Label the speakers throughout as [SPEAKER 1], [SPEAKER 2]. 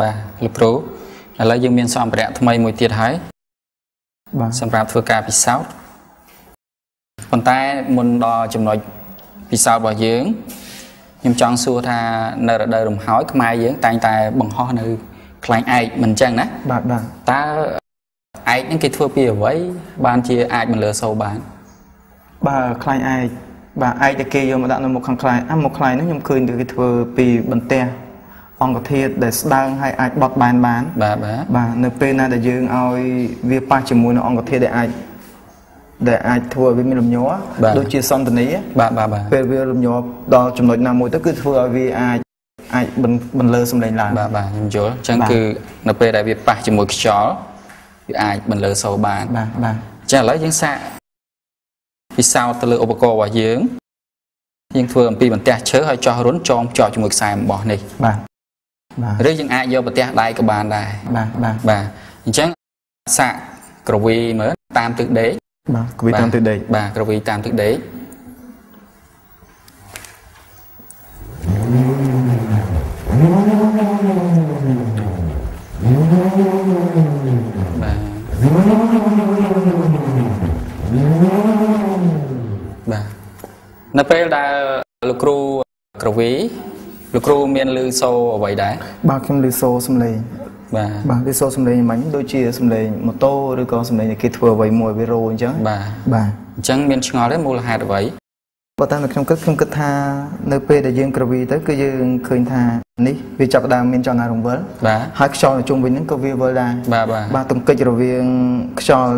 [SPEAKER 1] បាទលោកគ្រូឥឡូវយើងមានសម្ភារៈថ្មីមួយទៀតហើយ
[SPEAKER 2] បាទ
[SPEAKER 1] សម្រាប់ធ្វើការពិសោធន៍ប៉ុន្តែមុនដល់ចំណុចពិសោធន៍របស់យើងខ្ញុំចង់សួរថានៅរដូវរំហើយខ្មែរយើង តែងតែបង្ហោះនៅខ្លែងឯកមិនអញ្ចឹងណា
[SPEAKER 2] បាទបាទ
[SPEAKER 1] តើឯកហ្នឹងគេធ្វើពីអ្វីបានជាអាចបន្លឺសូរបាន
[SPEAKER 2] បាទខ្លាញ់ឯកបាទឯកដែលគេយកមកដាក់នៅមុខខាងខ្លាញ់អាមុខខ្លាញ់ហ្នឹងខ្ញុំឃើញគេធ្វើពីបន្ទះ អង្គធាតុដែលស្ដើងហើយអាចបត់បែនបាន
[SPEAKER 1] បាទបាទ
[SPEAKER 2] បាទនៅពេលណាដែលយើងឲ្យវាប៉ះជាមួយនឹងអង្គធាតុដែលអាចដែលអាចធ្វើឲ្យវាមានលំញ័រដូចជាសន្តានី
[SPEAKER 1] បាទបាទបាទ
[SPEAKER 2] ពេលវាលំញ័រដល់ចំណុចណាមួយទៅគឺធ្វើឲ្យវាអាចអាចបន្បន្លឺសម្លេងឡើង
[SPEAKER 1] បាទបាទខ្ញុំយល់អញ្ចឹង
[SPEAKER 2] បាទ
[SPEAKER 1] គឺនៅពេលដែលវាប៉ះជាមួយខ្យល់វាអាចបន្លឺសូរបាន
[SPEAKER 2] បាទបាទ
[SPEAKER 1] ចាឥឡូវយើងសាកពិសោធន៍ទៅលើឧបករណ៍របស់យើងយើងធ្វើអំពីបន្ទះឈើហើយចោះរុនចងភ្ជាប់ជាមួយខ្សែអំបោះនេះ
[SPEAKER 2] បាទបាទ
[SPEAKER 1] ឬយើងអាចយកបន្ទះដៃក៏បានដែរ
[SPEAKER 2] បាទបាទ
[SPEAKER 1] បាទអញ្ចឹងសាកក្រវីមើលតាមទឹកដេក
[SPEAKER 2] បាទគវិតាមទឹកដេក
[SPEAKER 1] បាទក្រវីតាមទឹកដេកបាទបាទនៅពេលដែលលោកគ្រូក្រវី លោកគ្រូមានលឺសូរអ្វីដែរ
[SPEAKER 2] បាទខ្ញុំលឺសូរសំឡេង
[SPEAKER 1] បាទ
[SPEAKER 2] បាទលឺសូរសំឡេងមិញដូចជាសំឡេងម៉ូតូឬក៏សំឡេងដែលគេធ្វើអ្វីមួយវារោអញ្ចឹង
[SPEAKER 1] បាទ
[SPEAKER 2] បាទ
[SPEAKER 1] អញ្ចឹងមានឆ្ងល់ទេមូលហេតុអ្វី
[SPEAKER 2] បើតាមតែខ្ញុំគិតខ្ញុំគិតថានៅពេលដែលយើងក្រវីទៅគឺយើងឃើញថានេះវាចាប់ផ្ដើមមានចលនារង្វិល
[SPEAKER 1] បាទ
[SPEAKER 2] ហើយខ្យល់នៅជុំវិញហ្នឹងក៏វាវិលដែរ
[SPEAKER 1] បាទបាទ
[SPEAKER 2] បាទទង្គិចរវាងខ្យល់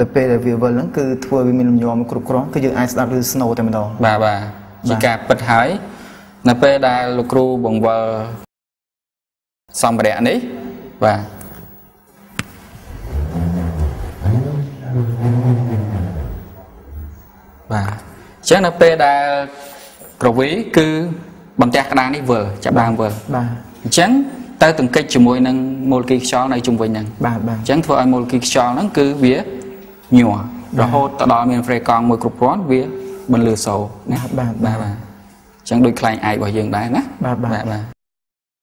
[SPEAKER 2] ដល់ពេលដែលវាវិលហ្នឹងគឺធ្វើឲ្យវាមានលំញ័រមកគ្រប់គ្រាន់គឺយើងអាចស្ដាប់ឮ snow តែម្ដង
[SPEAKER 1] បាទបាទជាការពិតហើយ នៅពេលដែលលោកគ្រូបង្វិលសម្ភារៈនេះបាទបាទអញ្ចឹងនៅពេលដែលក្រវីគឺបន្ទះក្តារនេះវិលចាប់ដើមវិល
[SPEAKER 2] បាទ
[SPEAKER 1] អញ្ចឹងទៅទង្គិចជាមួយនឹងមូលគីខ្យល់នៅជុំវិញហ្នឹង
[SPEAKER 2] បាទបាទ
[SPEAKER 1] អញ្ចឹងធ្វើឲ្យមូលគីខ្យល់ហ្នឹងគឺវាញ័ររហូតទៅដល់មានហ្វ្រេកង់មួយគ្រប់គ្រាន់វាបន្លឺសូរណា
[SPEAKER 2] បាទបាទ
[SPEAKER 1] បាទបាទអញ្ចឹងដូចខ្លែងឯករបស់យើងដែរណា
[SPEAKER 2] បាទបាទ
[SPEAKER 1] បាទ